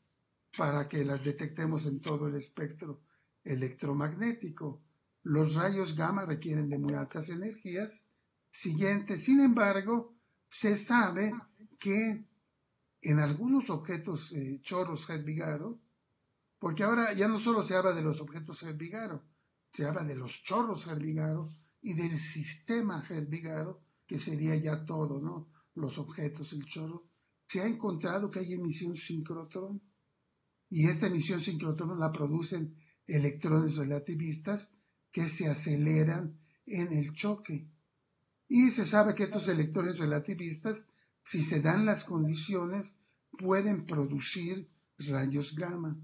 Speaker 3: para que las detectemos en todo el espectro electromagnético. Los rayos gamma requieren de muy altas energías siguiente. Sin embargo, se sabe que en algunos objetos eh, chorros Hedvigaro, porque ahora ya no solo se habla de los objetos Hedvigaro, se habla de los chorros Hedvigaro y del sistema Hedvigaro, que sería ya todo, ¿no? Los objetos, el chorro. Se ha encontrado que hay emisión sincrotrón y esta emisión sincrotrón la producen electrones relativistas que se aceleran en el choque. Y se sabe que estos electrones relativistas, si se dan las condiciones, pueden producir rayos gamma.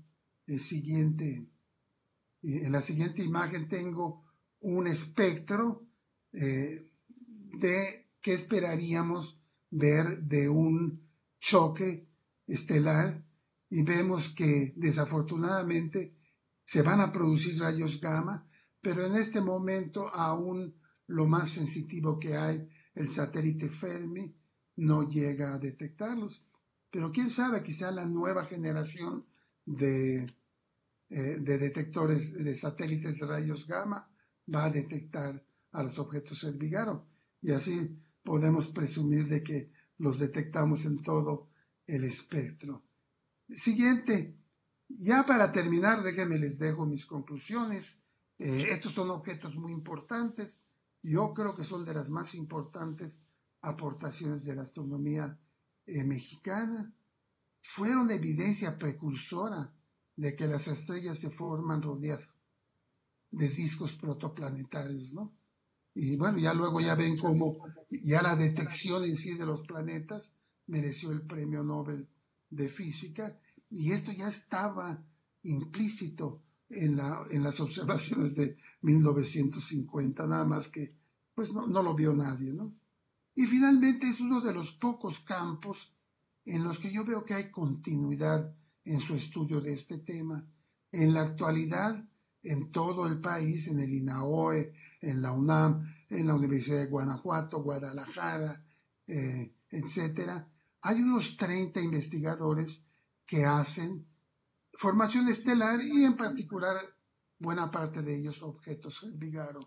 Speaker 3: Eh, en la siguiente imagen tengo un espectro eh, de qué esperaríamos ver de un choque estelar y vemos que desafortunadamente se van a producir rayos gamma, pero en este momento aún lo más sensitivo que hay, el satélite Fermi, no llega a detectarlos. Pero quién sabe, quizá la nueva generación de, eh, de detectores de satélites de rayos gamma va a detectar a los objetos Vigaro. Y así podemos presumir de que los detectamos en todo el espectro. Siguiente, ya para terminar, déjenme les dejo mis conclusiones. Eh, estos son objetos muy importantes. Yo creo que son de las más importantes aportaciones de la astronomía eh, mexicana. Fueron evidencia precursora de que las estrellas se forman rodeadas de discos protoplanetarios, ¿no? Y bueno, ya luego ya ven cómo ya la detección en sí de los planetas mereció el premio Nobel de Física y esto ya estaba implícito en, la, en las observaciones de 1950, nada más que pues no, no lo vio nadie, ¿no? Y finalmente es uno de los pocos campos en los que yo veo que hay continuidad en su estudio de este tema. En la actualidad, en todo el país, en el INAOE, en la UNAM, en la Universidad de Guanajuato, Guadalajara, eh, etcétera, hay unos 30 investigadores que hacen formación estelar y en particular buena parte de ellos objetos Vigaro.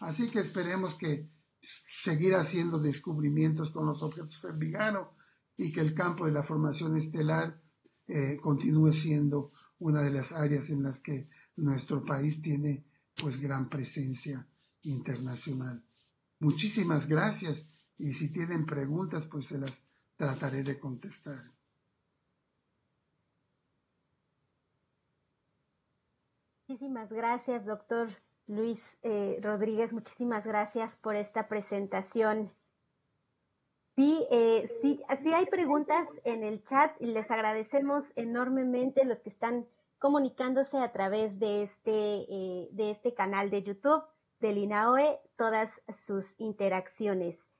Speaker 3: Así que esperemos que seguir haciendo descubrimientos con los objetos Vigaro y que el campo de la formación estelar eh, continúe siendo una de las áreas en las que nuestro país tiene pues gran presencia internacional. Muchísimas gracias y si tienen preguntas pues se las trataré de contestar.
Speaker 1: Muchísimas gracias, doctor Luis eh, Rodríguez. Muchísimas gracias por esta presentación. Sí, eh, sí, sí hay preguntas en el chat y les agradecemos enormemente los que están comunicándose a través de este, eh, de este canal de YouTube del INAOE, todas sus interacciones.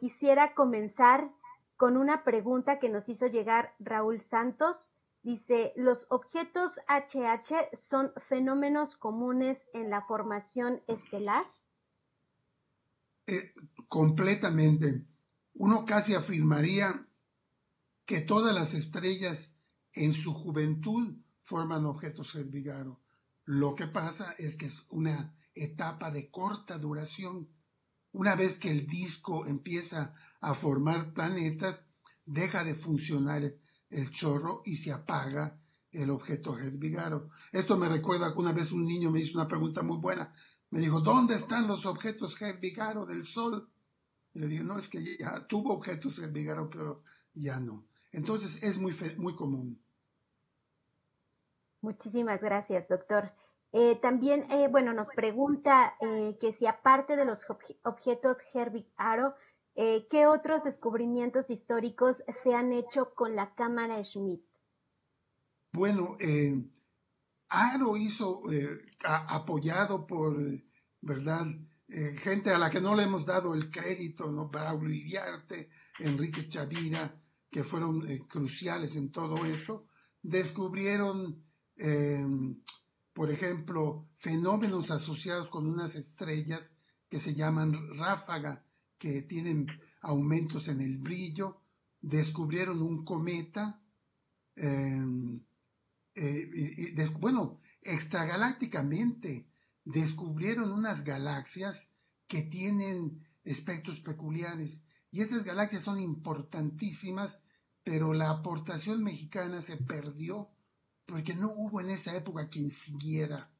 Speaker 1: quisiera comenzar con una pregunta que nos hizo llegar Raúl Santos. Dice, ¿los objetos HH son fenómenos comunes en la formación estelar?
Speaker 3: Eh, completamente. Uno casi afirmaría que todas las estrellas en su juventud forman objetos Vigaro. Lo que pasa es que es una etapa de corta duración una vez que el disco empieza a formar planetas, deja de funcionar el chorro y se apaga el objeto Vigaro. Esto me recuerda que una vez un niño me hizo una pregunta muy buena. Me dijo, ¿dónde están los objetos Vigaro del Sol? Y le dije, no, es que ya tuvo objetos Vigaro, pero ya no. Entonces es muy, muy común.
Speaker 1: Muchísimas gracias, doctor. Eh, también, eh, bueno, nos pregunta eh, que si aparte de los objetos Herbig Aro, ¿qué otros descubrimientos históricos se han hecho con la cámara Schmidt?
Speaker 3: Bueno, Aro hizo, apoyado por, ¿verdad? gente a la que no le hemos dado el crédito, ¿no? Braulio Enrique Chavira, que fueron cruciales en todo esto, descubrieron por ejemplo, fenómenos asociados con unas estrellas que se llaman ráfaga, que tienen aumentos en el brillo, descubrieron un cometa, em, eh, bueno, extragalácticamente descubrieron unas galaxias que tienen espectros peculiares. Y estas galaxias son importantísimas, pero la aportación mexicana se perdió porque no hubo en esa época quien siguiera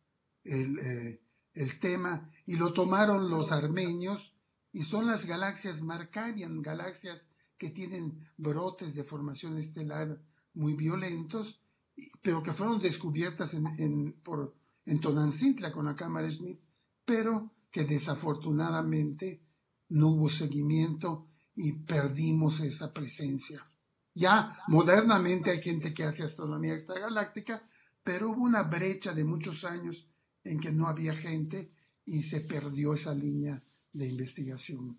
Speaker 3: eh, el, tema y lo tomaron los armenios y son las galaxias Markarian, galaxias que tienen brotes de formación estelar muy violentos, pero que fueron descubiertas en, por, en Tonancintla con la cámara Smith, pero que desafortunadamente no hubo seguimiento y perdimos esa presencia. Ya modernamente hay gente que hace astronomía extragaláctica, pero hubo una brecha de muchos años en que no había gente y se perdió esa línea de investigación.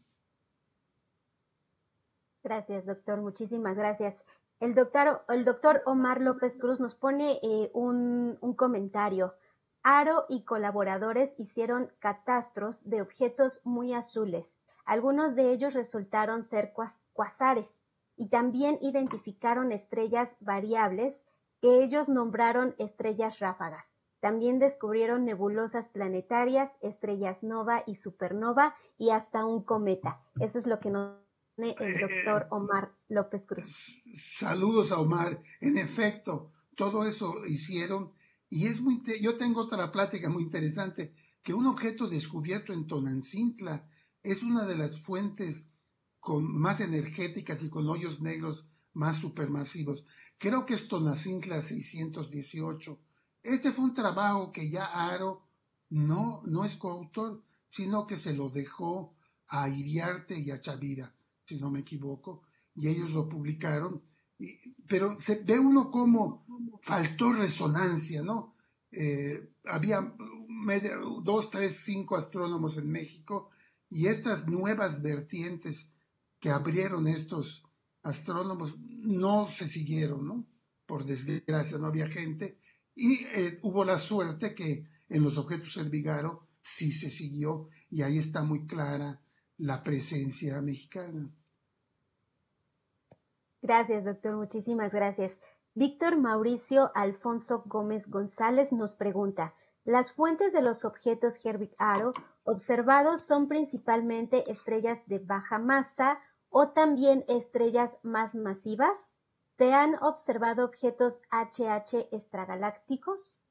Speaker 1: Gracias, doctor. Muchísimas gracias. El doctor, el doctor Omar López Cruz nos pone eh, un, un comentario. Aro y colaboradores hicieron catastros de objetos muy azules. Algunos de ellos resultaron ser cuasares y también identificaron estrellas variables que ellos nombraron estrellas ráfagas. También descubrieron nebulosas planetarias, estrellas nova y supernova y hasta un cometa. Eso es lo que nos el eh, eh, doctor Omar López Cruz.
Speaker 3: Saludos a Omar. En efecto, todo eso hicieron y es muy yo tengo otra plática muy interesante que un objeto descubierto en Tonancintla es una de las fuentes con, más energéticas y con hoyos negros más supermasivos. Creo que es Tonacintla 618. Este fue un trabajo que ya Aro no, no es coautor, sino que se lo dejó a Iriarte y a Chavira si no me equivoco, y ellos lo publicaron, pero se ve uno como faltó resonancia, ¿no? Eh, había dos, tres, cinco astrónomos en México y estas nuevas vertientes que abrieron estos astrónomos no se siguieron, ¿no? Por desgracia no había gente y eh, hubo la suerte que en los objetos El Vigaro sí se siguió y ahí está muy clara la presencia mexicana.
Speaker 1: Gracias, doctor. Muchísimas gracias. Víctor Mauricio Alfonso Gómez González nos pregunta, ¿las fuentes de los objetos Herbig Aro observados son principalmente estrellas de baja masa o también estrellas más masivas? ¿Se han observado objetos HH extragalácticos?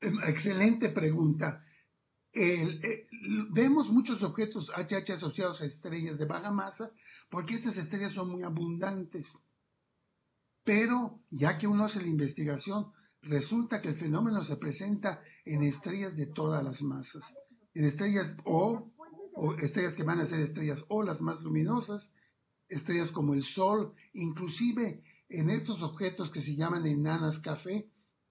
Speaker 3: Excelente pregunta. Eh, vemos muchos objetos HH asociados a estrellas de baja masa porque estas estrellas son muy abundantes. Pero ya que uno hace la investigación, resulta que el fenómeno se presenta en estrellas de todas las masas, en estrellas O, o estrellas que van a ser estrellas O, las más luminosas, estrellas como el Sol, inclusive en estos objetos que se llaman enanas café,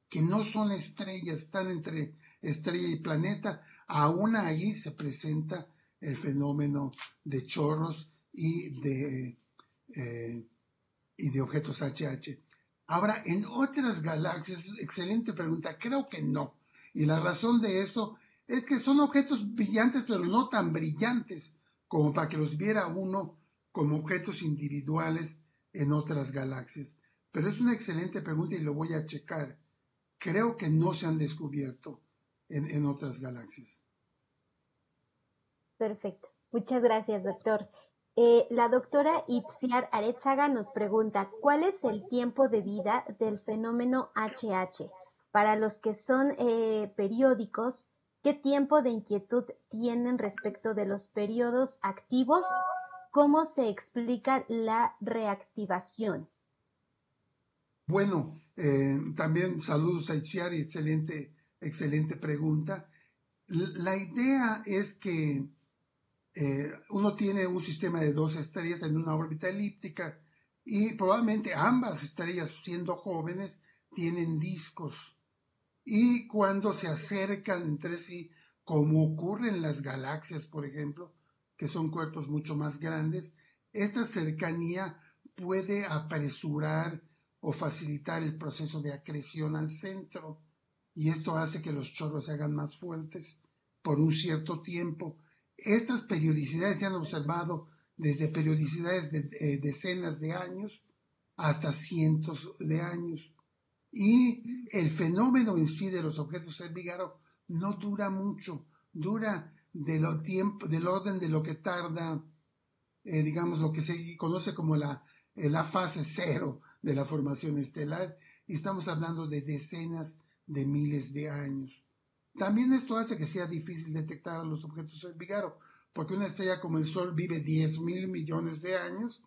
Speaker 3: que no son estrellas, están entre estrella y planeta, aún ahí se presenta el fenómeno de chorros y de, eh, y de objetos HH. Ahora, en otras galaxias, excelente pregunta, creo que no. Y la razón de eso es que son objetos brillantes, pero no tan brillantes como para que los viera uno como objetos individuales en otras galaxias. Pero es una excelente pregunta y lo voy a checar creo que no se han descubierto en, otras galaxias.
Speaker 1: Perfecto. Muchas gracias, doctor. Eh, la doctora Itziar Aretzaga nos pregunta, ¿cuál es el tiempo de vida del fenómeno HH? Para los que son eh, periódicos, ¿qué tiempo de inquietud tienen respecto de los periodos activos? ¿Cómo se explica la reactivación?
Speaker 3: Bueno, eh, también saludos a Itziari, excelente, excelente pregunta. La idea es que eh, uno tiene un sistema de dos estrellas en una órbita elíptica y probablemente ambas estrellas siendo jóvenes tienen discos y cuando se acercan entre sí, como ocurre en las galaxias, por ejemplo, que son cuerpos mucho más grandes, esta cercanía puede apresurar o facilitar el proceso de acreción al centro y esto hace que los chorros se hagan más fuertes por un cierto tiempo. Estas periodicidades se han observado desde periodicidades de eh, decenas de años hasta cientos de años. Y el fenómeno en sí de los objetos Vigaro no dura mucho, dura del orden de lo que tarda, eh, digamos, lo que se conoce como la en la fase cero de la formación estelar y estamos hablando de decenas de miles de años. También esto hace que sea difícil detectar a los objetos El Vigaro, porque una estrella como el Sol vive 10 mil millones de años,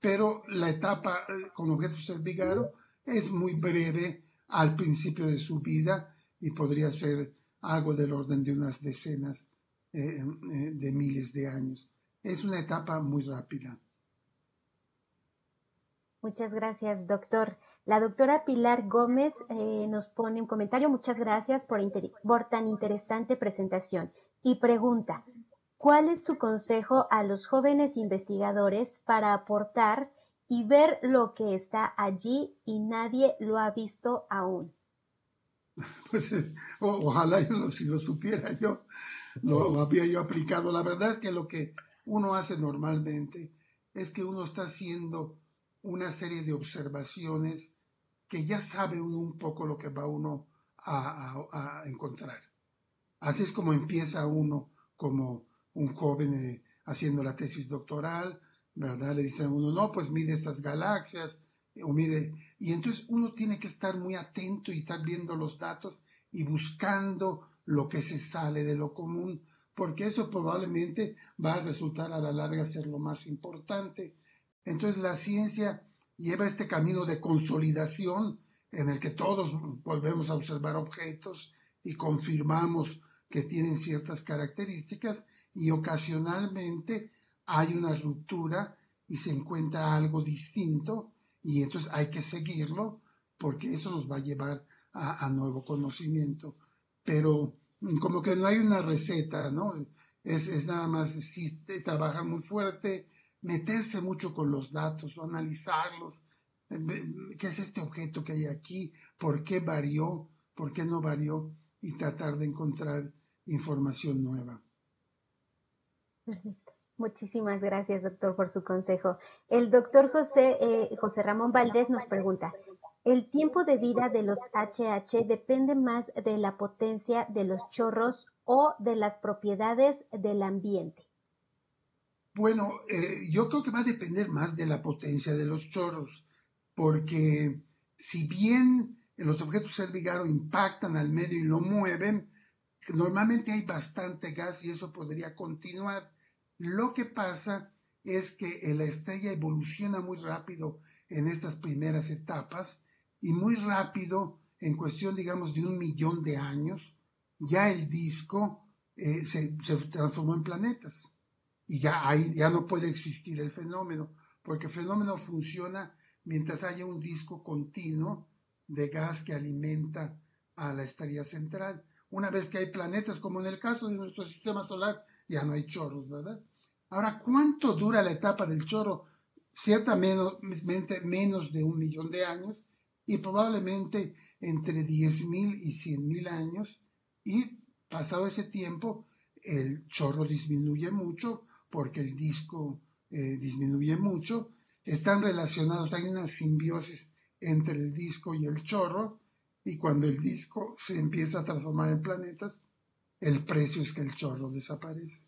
Speaker 3: pero la etapa eh, con objetos El Vigaro es muy breve al principio de su vida y podría ser algo del orden de unas decenas eh, eh, de miles de años. Es una etapa muy rápida.
Speaker 1: Muchas gracias, doctor. La doctora Pilar Gómez eh, nos pone un comentario. Muchas gracias por, por tan interesante presentación. Y pregunta, ¿cuál es su consejo a los jóvenes investigadores para aportar y ver lo que está allí y nadie lo ha visto aún?
Speaker 3: Pues ojalá yo lo, si lo supiera yo, lo había yo aplicado. La verdad es que lo que uno hace normalmente es que uno está haciendo una serie de observaciones que ya sabe uno un poco lo que va uno a, encontrar. Así es como empieza uno como un joven eh, haciendo la tesis doctoral, ¿verdad? Le dicen a uno, no, pues mide estas galaxias, o mide, y entonces uno tiene que estar muy atento y estar viendo los datos y buscando lo que se sale de lo común, porque eso probablemente va a resultar a la larga ser lo más importante. Entonces la ciencia lleva este camino de consolidación en el que todos volvemos a observar objetos y confirmamos que tienen ciertas características y ocasionalmente hay una ruptura y se encuentra algo distinto y entonces hay que seguirlo porque eso nos va a llevar a, nuevo conocimiento. Pero como que no hay una receta, ¿no? Es, es nada más existe, trabajar muy fuerte, meterse mucho con los datos, analizarlos. Eh, ¿Qué es este objeto que hay aquí? ¿Por qué varió? ¿Por qué no varió? Y tratar de encontrar información nueva.
Speaker 1: Muchísimas gracias, doctor, por su consejo. El doctor José, eh, José Ramón Valdés nos pregunta, ¿el tiempo de vida de los HH depende más de la potencia de los chorros o de las propiedades del ambiente?
Speaker 3: Bueno, eh, yo creo que va a depender más de la potencia de los chorros, porque si bien los objetos Ser impactan al medio y lo mueven, normalmente hay bastante gas y eso podría continuar. Lo que pasa es que la estrella evoluciona muy rápido en estas primeras etapas y muy rápido, en cuestión, digamos, de un millón de años, ya el disco eh, se transformó en planetas y ya, ahí, ya no puede existir el fenómeno, porque el fenómeno funciona mientras haya un disco continuo de gas que alimenta a la estrella central. Una vez que hay planetas, como en el caso de nuestro sistema solar, ya no hay chorros, ¿verdad? Ahora, ¿cuánto dura la etapa del chorro? Ciertamente menos de un millón de años y probablemente entre 10.000 y 100.000 años y pasado ese tiempo el chorro disminuye mucho porque el disco eh, disminuye mucho, están relacionados, hay una simbiosis entre el disco y el chorro, y cuando el disco se empieza a transformar en planetas, el precio es que el chorro desaparece.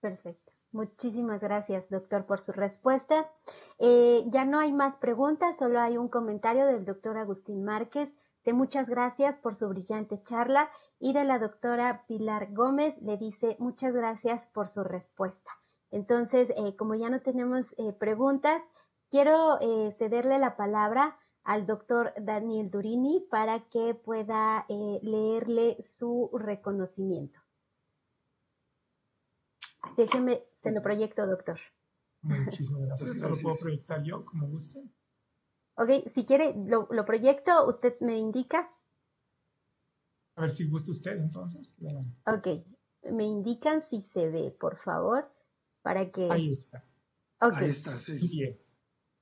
Speaker 1: Perfecto. Muchísimas gracias, doctor, por su respuesta. Eh, ya no hay más preguntas, solo hay un comentario del doctor Agustín Márquez muchas gracias por su brillante charla y de la doctora Pilar Gómez le dice muchas gracias por su respuesta. Entonces, eh, como ya no tenemos eh, preguntas, quiero eh, cederle la palabra al doctor Daniel Durini para que pueda leerle su reconocimiento. Déjeme, se lo proyecto, doctor.
Speaker 2: Muchísimas gracias. ¿Se lo puedo proyectar yo, como guste?
Speaker 1: Ok, si quiere, lo, proyecto, usted me indica.
Speaker 2: A ver si gusta usted entonces.
Speaker 1: Ok, me indican si se ve, por favor, para que...
Speaker 2: Ahí está.
Speaker 3: Ahí está, sí.
Speaker 2: Bien.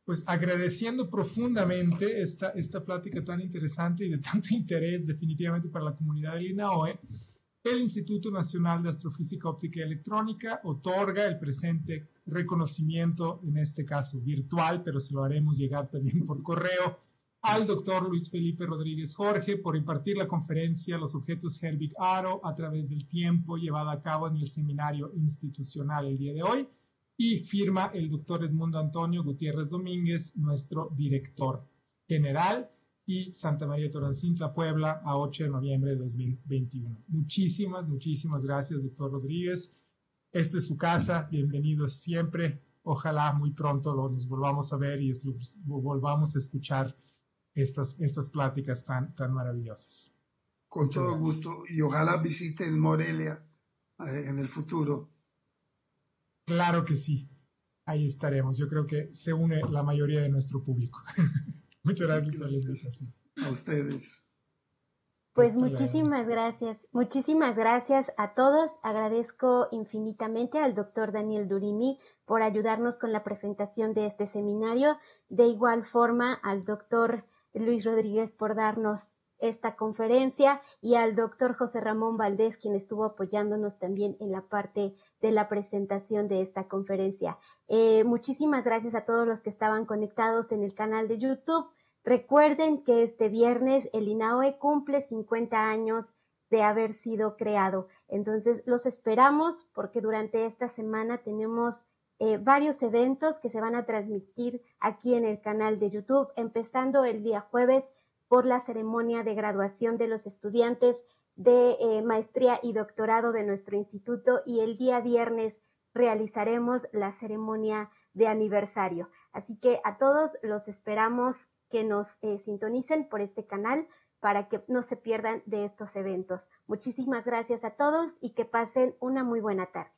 Speaker 2: Pues agradeciendo profundamente esta, esta plática tan interesante y de tanto interés definitivamente para la comunidad del INAOE, el Instituto Nacional de Astrofísica Óptica y Electrónica otorga el presente reconocimiento, en este caso virtual, pero se lo haremos llegar también por correo, al doctor Luis Felipe Rodríguez Jorge por impartir la conferencia Los objetos Herbig Aro a través del tiempo llevada a cabo en el seminario institucional el día de hoy. Y firma el doctor Edmundo Antonio Gutiérrez Domínguez, nuestro director general y Santa María Torancintla, Puebla, a 8 de noviembre de 2021. Muchísimas, muchísimas gracias, doctor Rodríguez. Esta es su casa, bienvenidos siempre. Ojalá muy pronto lo, nos volvamos a ver y volvamos a escuchar estas, estas pláticas tan, tan maravillosas.
Speaker 3: Con todo gusto y ojalá visiten Morelia eh, en el futuro.
Speaker 2: Claro que sí. ahí estaremos. Yo creo que se une la mayoría de nuestro público. Muchas gracias invitación.
Speaker 3: A ustedes.
Speaker 1: Pues muchísimas gracias, muchísimas gracias a todos. Agradezco infinitamente al doctor Daniel Durini por ayudarnos con la presentación de este seminario. De igual forma al doctor Luis Rodríguez por darnos esta conferencia y al doctor José Ramón Valdés, quien estuvo apoyándonos también en la parte de la presentación de esta conferencia. Eh, muchísimas gracias a todos los que estaban conectados en el canal de YouTube. Recuerden que este viernes el INAOE cumple 50 años de haber sido creado. Entonces, los esperamos porque durante esta semana tenemos eh, varios eventos que se van a transmitir aquí en el canal de YouTube, empezando el día jueves por la ceremonia de graduación de los estudiantes de eh, maestría y doctorado de nuestro instituto y el día viernes realizaremos la ceremonia de aniversario. Así que a todos los esperamos que nos eh, sintonicen por este canal para que no se pierdan de estos eventos. Muchísimas gracias a todos y que pasen una muy buena tarde.